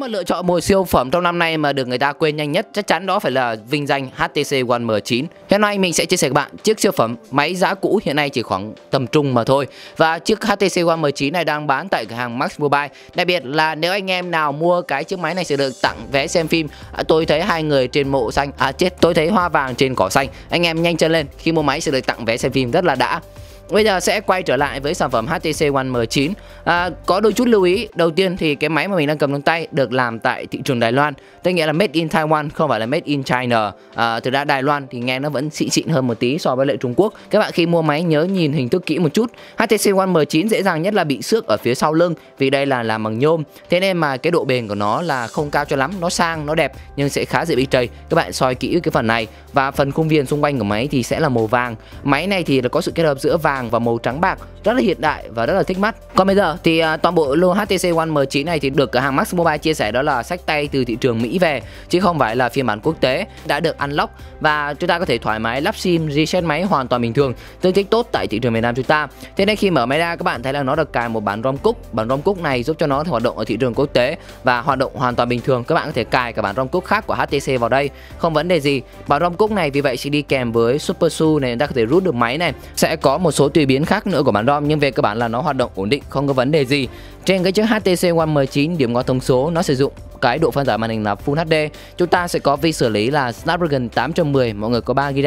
Mà lựa chọn một siêu phẩm trong năm nay mà được người ta quên nhanh nhất chắc chắn đó phải là vinh danh HTC One M9. Hôm nay mình sẽ chia sẻ với bạn chiếc siêu phẩm máy giá cũ hiện nay chỉ khoảng tầm trung mà thôi. Và chiếc HTC One M9 này đang bán tại cửa hàng Max Mobile. Đặc biệt là nếu anh em nào mua cái chiếc máy này sẽ được tặng vé xem phim. À, tôi thấy hai người trên mộ xanh, à chết, tôi thấy hoa vàng trên cỏ xanh. Anh em nhanh chân lên, khi mua máy sẽ được tặng vé xem phim rất là đã. Bây giờ sẽ quay trở lại với sản phẩm HTC One M9 à, Có đôi chút lưu ý. Đầu tiên thì cái máy mà mình đang cầm trong tay được làm tại thị trường Đài Loan. Tức nghĩa là made in Taiwan không phải là made in China. À, Thực ra Đài Loan thì nghe nó vẫn xịn xịn hơn một tí so với lại Trung Quốc. Các bạn khi mua máy nhớ nhìn hình thức kỹ một chút. HTC One M9 dễ dàng nhất là bị xước ở phía sau lưng Vì đây là làm bằng nhôm. Thế nên mà cái độ bền của nó là không cao cho lắm. Nó sang, nó đẹp nhưng sẽ khá dễ bị trầy. Các bạn soi kỹ cái phần này. Và phần khung viền xung quanh của máy thì sẽ là màu vàng. Máy này thì là có sự kết hợp giữa vàng vàng và màu trắng bạc rất là hiện đại và rất là thích mắt. Còn bây giờ thì uh, toàn bộ lô HTC One M9 này thì được cửa hàng Max Mobile chia sẻ đó là sách tay từ thị trường Mỹ về chứ không phải là phiên bản quốc tế đã được unlock và chúng ta có thể thoải mái lắp sim reset máy hoàn toàn bình thường tương thích tốt tại thị trường Việt Nam chúng ta. Thế nên khi mở máy ra các bạn thấy là nó được cài một bản ROM cúc, bản ROM cúc này giúp cho nó hoạt động ở thị trường quốc tế và hoạt động hoàn toàn bình thường. Các bạn có thể cài cả bản ROM cúc khác của HTC vào đây, không vấn đề gì. Bản ROM cúc này vì vậy sẽ đi kèm với Super SU này chúng ta có thể rút được máy này. Sẽ có một số tùy biến khác nữa của bản ROM. Nhưng về cơ bản là nó hoạt động ổn định, không có vấn đề gì. Trên cái chiếc HTC One M9 điểm ngõ thông số, nó sử dụng cái độ phân giải màn hình là Full HD chúng ta sẽ có vi xử lý là Snapdragon 810 mọi người có 3 GB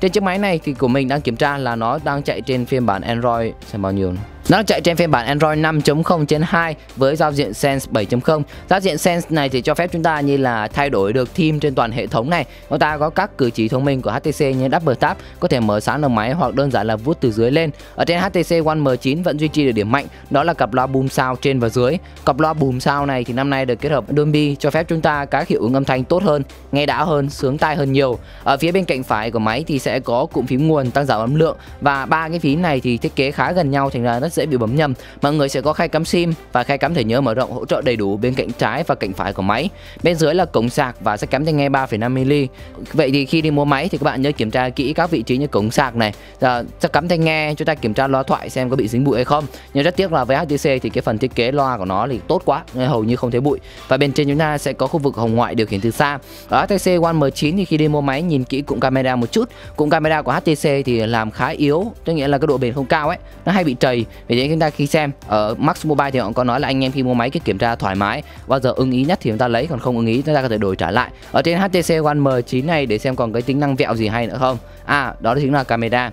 trên chiếc máy này thì của mình đang kiểm tra là nó đang chạy trên phiên bản Android. Xem bao nhiêu nó chạy trên phiên bản Android 5.0 trên 2 với giao diện Sense 7.0. Giao diện Sense này thì cho phép chúng ta như là thay đổi được theme trên toàn hệ thống này. Chúng ta có các cử chỉ thông minh của HTC như Double Tap, có thể mở sáng được máy hoặc đơn giản là vuốt từ dưới lên. Ở trên HTC One M9 vẫn duy trì được điểm mạnh, đó là cặp loa boom sound trên và dưới. Cặp loa boom sound này thì năm nay được kết hợp Dolby cho phép chúng ta các hiệu ứng âm thanh tốt hơn, nghe đã hơn, sướng tai hơn nhiều. Ở phía bên cạnh phải của máy thì sẽ có cụm phím nguồn tăng giảm âm lượng và ba cái phím này thì thiết kế khá gần nhau thành ra rất dễ bị bấm nhầm. Mọi người sẽ có khay cắm sim và khay cắm thẻ nhớ mở rộng hỗ trợ đầy đủ bên cạnh trái và cạnh phải của máy. Bên dưới là cổng sạc và sẽ cắm tai nghe 3,5 mm. Vậy thì khi đi mua máy thì các bạn nhớ kiểm tra kỹ các vị trí như cổng sạc này, giờ sẽ cắm tai nghe, chúng ta kiểm tra loa thoại xem có bị dính bụi hay không. Nhưng rất tiếc là với HTC thì cái phần thiết kế loa của nó thì tốt quá, nên hầu như không thấy bụi. Và bên trên chúng ta sẽ có khu vực hồng ngoại điều khiển từ xa. Ở HTC One M9 thì khi đi mua máy nhìn kỹ cụm camera một chút, cụm camera của HTC thì làm khá yếu, tức nghĩa là cái độ bền không cao ấy, nó hay bị trầy. Vì thế chúng ta khi xem ở Max Mobile thì họ có nói là anh em khi mua máy cứ kiểm tra thoải mái, bao giờ ưng ý nhất thì chúng ta lấy, còn không ưng ý chúng ta có thể đổi trả lại. Ở trên HTC One M9 này để xem còn cái tính năng vẹo gì hay nữa không. À, đó chính là camera.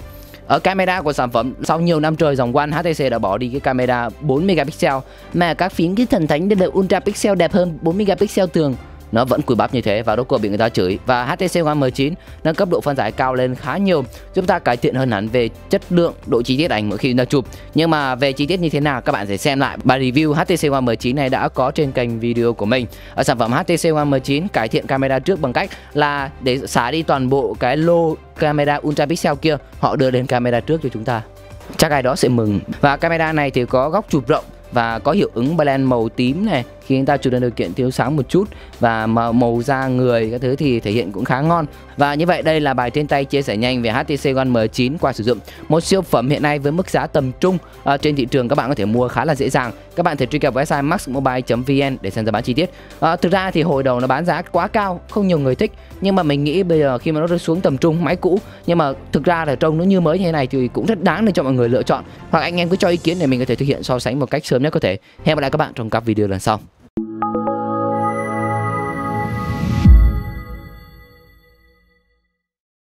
Ở camera của sản phẩm sau nhiều năm trời dòng One HTC đã bỏ đi cái camera 4 megapixel mà các phím cái thần thánh đều ultra pixel đẹp hơn 4 megapixel thường nó vẫn cùi bắp như thế và rốt cuộc bị người ta chửi. Và HTC One M9 nâng cấp độ phân giải cao lên khá nhiều, giúp ta cải thiện hơn hẳn về chất lượng, độ chi tiết ảnh mỗi khi chúng ta chụp. Nhưng mà về chi tiết như thế nào, các bạn sẽ xem lại. Bài review HTC One M9 này đã có trên kênh video của mình. Ở sản phẩm HTC One M9 cải thiện camera trước bằng cách là để xả đi toàn bộ cái lô camera ultra pixel kia, họ đưa lên camera trước cho chúng ta. Chắc ai đó sẽ mừng. Và camera này thì có góc chụp rộng và có hiệu ứng blend màu tím này khi chúng ta chụp được điều kiện thiếu sáng một chút và màu da người các thứ thì thể hiện cũng khá ngon. Và như vậy đây là bài trên tay chia sẻ nhanh về HTC One M9 qua sử dụng. Một siêu phẩm hiện nay với mức giá tầm trung à, trên thị trường các bạn có thể mua khá là dễ dàng. Các bạn thể truy cập website maxmobile.vn để xem giá bán chi tiết. À, thực ra thì hồi đầu nó bán giá quá cao không nhiều người thích. Nhưng mà mình nghĩ bây giờ khi mà nó rơi xuống tầm trung máy cũ nhưng mà thực ra là trông nó như mới như thế này thì cũng rất đáng để cho mọi người lựa chọn. Hoặc anh em cứ cho ý kiến để mình có thể thực hiện so sánh một cách sớm nhất có thể. Hẹn gặp lại các bạn trong các video lần sau.